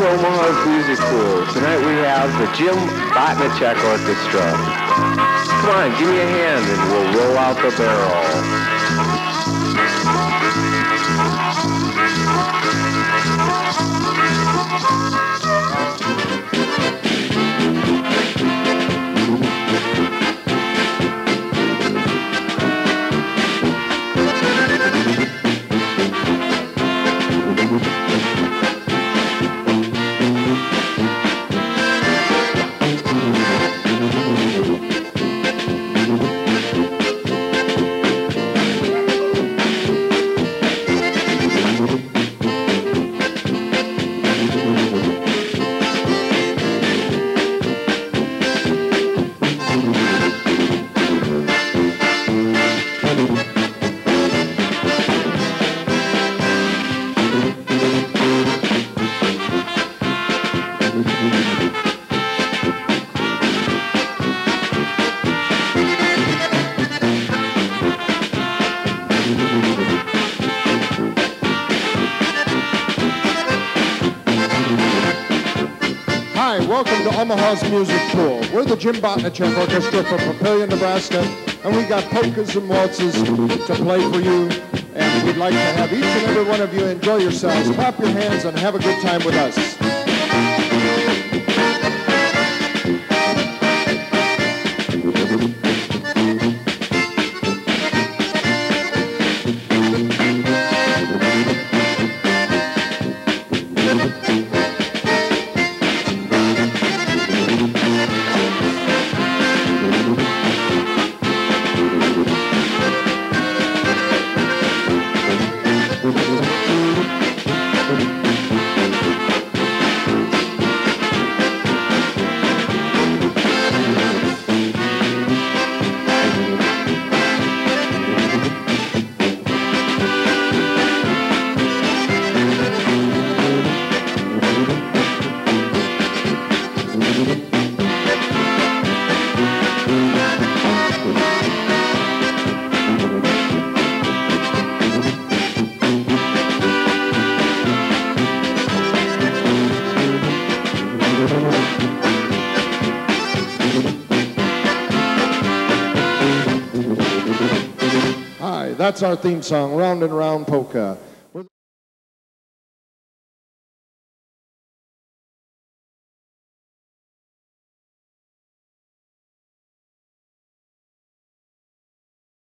Omaha's Music Pool. Tonight we have the Jim Botnicek Orchestra. Come on, give me a hand and we'll roll out the barrel. Welcome to Omaha's Music Pool. We're the Jim Botnicek Orchestra from Papillion, Nebraska, and we got polkas and waltzes to play for you. And we'd like to have each and every one of you enjoy yourselves, clap your hands, and have a good time with us. Música that's our theme song, Round and Round Polka.